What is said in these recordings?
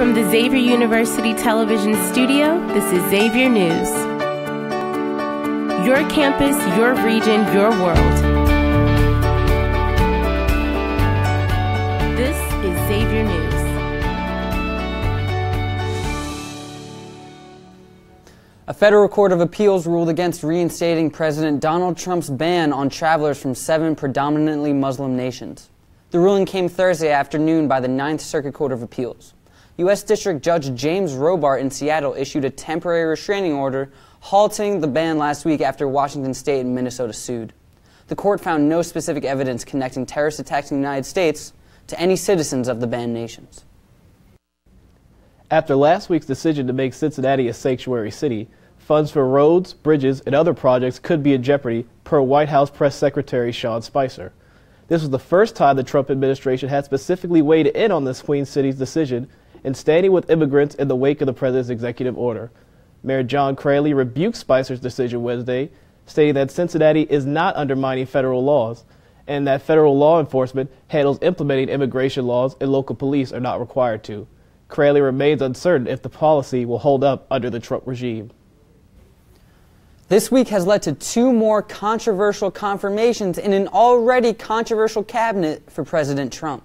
From the Xavier University Television Studio, this is Xavier News. Your campus, your region, your world. This is Xavier News. A federal court of appeals ruled against reinstating President Donald Trump's ban on travelers from seven predominantly Muslim nations. The ruling came Thursday afternoon by the Ninth Circuit Court of Appeals. U.S. District Judge James Robart in Seattle issued a temporary restraining order halting the ban last week after Washington State and Minnesota sued. The court found no specific evidence connecting terrorist attacks in the United States to any citizens of the banned nations. After last week's decision to make Cincinnati a sanctuary city, funds for roads, bridges, and other projects could be in jeopardy, per White House Press Secretary Sean Spicer. This was the first time the Trump administration had specifically weighed in on this Queen City's decision in standing with immigrants in the wake of the president's executive order. Mayor John Cranley rebuked Spicer's decision Wednesday, stating that Cincinnati is not undermining federal laws and that federal law enforcement handles implementing immigration laws and local police are not required to. Cranley remains uncertain if the policy will hold up under the Trump regime. This week has led to two more controversial confirmations in an already controversial cabinet for President Trump.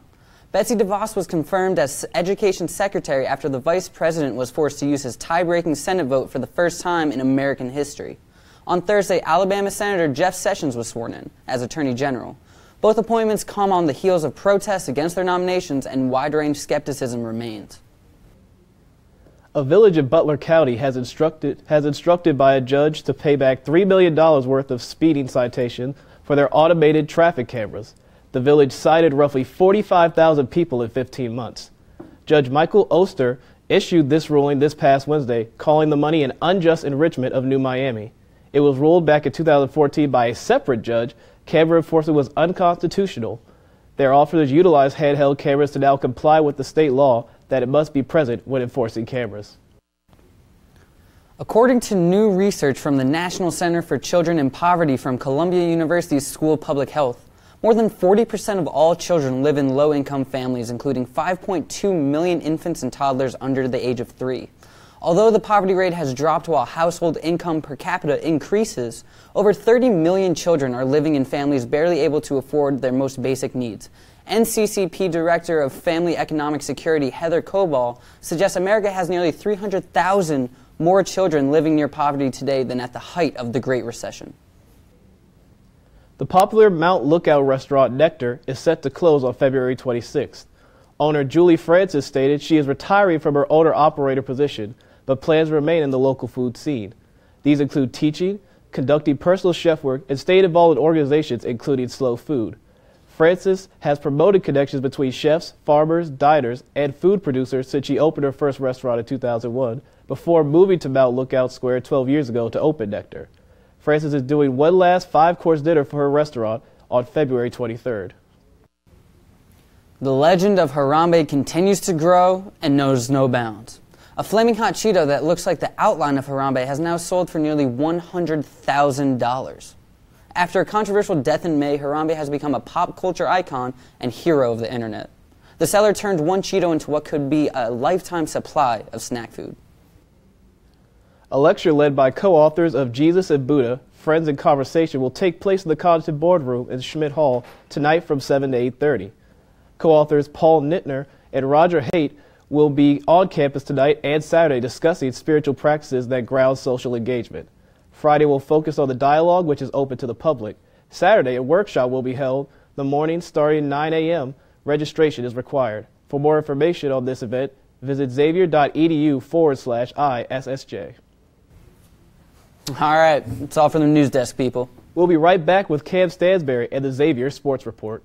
Betsy DeVos was confirmed as Education Secretary after the Vice President was forced to use his tie breaking Senate vote for the first time in American history. On Thursday, Alabama Senator Jeff Sessions was sworn in as Attorney General. Both appointments come on the heels of protests against their nominations and wide range skepticism remains. A village in Butler County has instructed, has instructed by a judge to pay back $3 million worth of speeding citation for their automated traffic cameras. The village cited roughly 45,000 people in 15 months. Judge Michael Oster issued this ruling this past Wednesday, calling the money an unjust enrichment of New Miami. It was ruled back in 2014 by a separate judge. Camera enforcement was unconstitutional. Their officers utilized handheld cameras to now comply with the state law that it must be present when enforcing cameras. According to new research from the National Center for Children in Poverty from Columbia University's School of Public Health, more than 40% of all children live in low income families, including 5.2 million infants and toddlers under the age of three. Although the poverty rate has dropped while household income per capita increases, over 30 million children are living in families barely able to afford their most basic needs, NCCP Director of Family Economic Security Heather Koball suggests America has nearly 300,000 more children living near poverty today than at the height of the Great Recession. The popular Mount Lookout restaurant Nectar is set to close on February 26th. Owner Julie Francis stated she is retiring from her owner operator position, but plans remain in the local food scene. These include teaching, conducting personal chef work, and staying involved in organizations including Slow Food. Francis has promoted connections between chefs, farmers, diners, and food producers since she opened her first restaurant in 2001 before moving to Mount Lookout Square 12 years ago to open Nectar. Francis is doing one last five course dinner for her restaurant on February 23rd. The legend of Harambe continues to grow and knows no bounds. A flaming hot Cheeto that looks like the outline of Harambe has now sold for nearly $100,000. After a controversial death in May, Harambe has become a pop culture icon and hero of the internet. The seller turned one Cheeto into what could be a lifetime supply of snack food. A lecture led by co-authors of Jesus and Buddha, Friends in Conversation will take place in the Conaton Boardroom in Schmidt Hall tonight from 7 to 8.30. Co-authors Paul Knitter and Roger Haight will be on campus tonight and Saturday discussing spiritual practices that ground social engagement. Friday will focus on the dialogue, which is open to the public. Saturday, a workshop will be held the morning starting 9 a.m. Registration is required. For more information on this event, visit xavier.edu forward slash ISSJ. All right, that's all from the news desk, people. We'll be right back with Cam Stansberry and the Xavier Sports Report.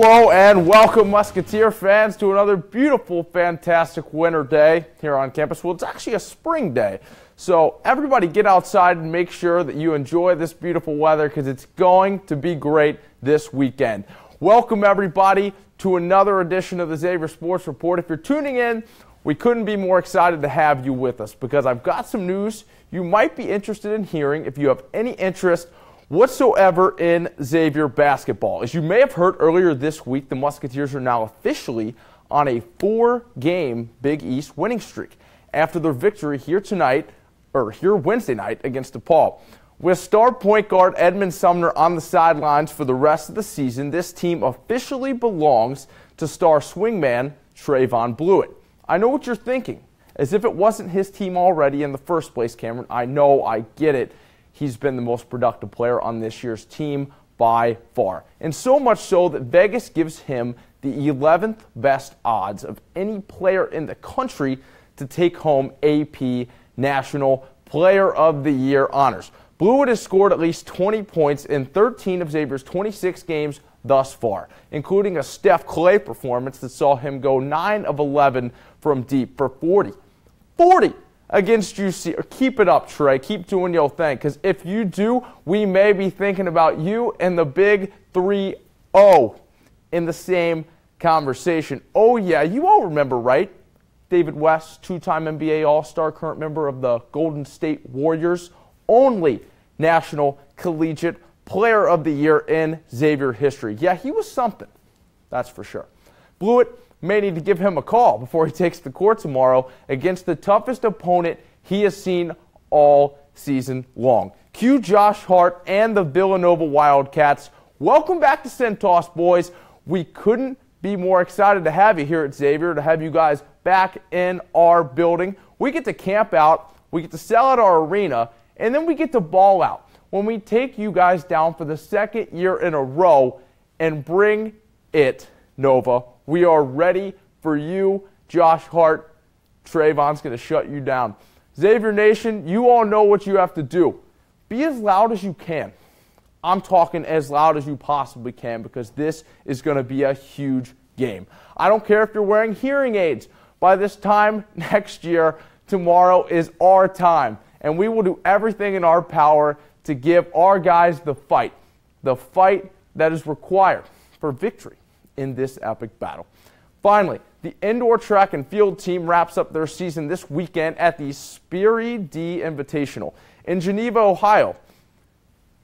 Hello and welcome, Musketeer fans, to another beautiful, fantastic winter day here on campus. Well, it's actually a spring day. So, everybody get outside and make sure that you enjoy this beautiful weather because it's going to be great this weekend. Welcome, everybody, to another edition of the Xavier Sports Report. If you're tuning in, we couldn't be more excited to have you with us because I've got some news you might be interested in hearing if you have any interest whatsoever in Xavier basketball. As you may have heard earlier this week, the Musketeers are now officially on a four game Big East winning streak after their victory here tonight, or here Wednesday night against DePaul. With star point guard Edmund Sumner on the sidelines for the rest of the season, this team officially belongs to star swingman Trevon Bluiett. I know what you're thinking. As if it wasn't his team already in the first place, Cameron. I know, I get it he's been the most productive player on this year's team by far. And so much so that Vegas gives him the 11th best odds of any player in the country to take home AP National Player of the Year honors. Bluiett has scored at least 20 points in 13 of Xavier's 26 games thus far, including a Steph Clay performance that saw him go 9 of 11 from deep for 40. 40! Against UC. Keep it up, Trey. Keep doing your thing. Because if you do, we may be thinking about you and the big 3 0 in the same conversation. Oh, yeah, you all remember, right? David West, two time NBA All Star, current member of the Golden State Warriors, only National Collegiate Player of the Year in Xavier history. Yeah, he was something, that's for sure. Bluiett may need to give him a call before he takes the court tomorrow against the toughest opponent he has seen all season long. Cue Josh Hart and the Villanova Wildcats. Welcome back to Cintas, boys. We couldn't be more excited to have you here at Xavier, to have you guys back in our building. We get to camp out, we get to sell out our arena, and then we get to ball out when we take you guys down for the second year in a row and bring it, Nova, we are ready for you, Josh Hart. Trevon's going to shut you down. Xavier Nation, you all know what you have to do. Be as loud as you can. I'm talking as loud as you possibly can because this is going to be a huge game. I don't care if you're wearing hearing aids. By this time next year, tomorrow is our time. And we will do everything in our power to give our guys the fight, the fight that is required for victory in this epic battle. Finally, the indoor track and field team wraps up their season this weekend at the SPIRE D Invitational in Geneva, Ohio.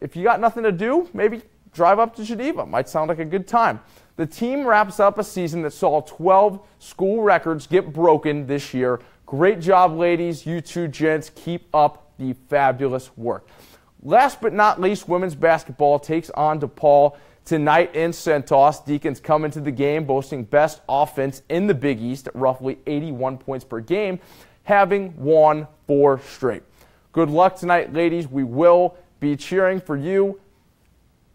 If you got nothing to do, maybe drive up to Geneva. Might sound like a good time. The team wraps up a season that saw 12 school records get broken this year. Great job, ladies. You two gents, keep up the fabulous work. Last but not least, women's basketball takes on DePaul Tonight in Cintas, Deacons come into the game boasting best offense in the Big East at roughly 81 points per game, having won four straight. Good luck tonight, ladies. We will be cheering for you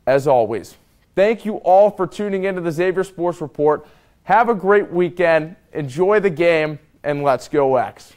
as always. Thank you all for tuning into the Xavier Sports Report. Have a great weekend. Enjoy the game, and let's go X.